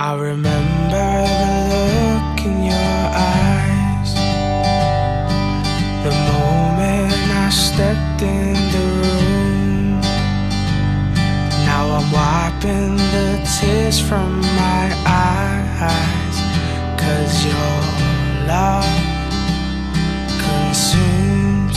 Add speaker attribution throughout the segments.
Speaker 1: I remember the look in your eyes. The moment I stepped in the room. Now I'm wiping the tears from my eyes. Cause your love consumes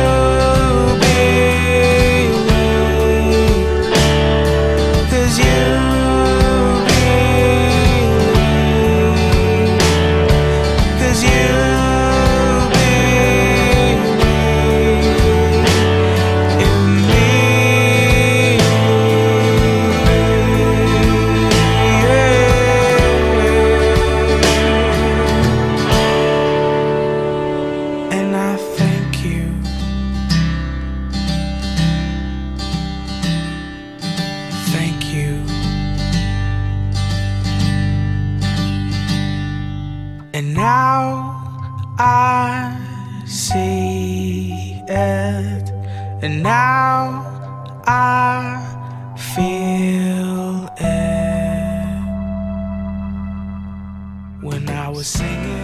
Speaker 1: And now I see it, and now I feel it. When I was singing.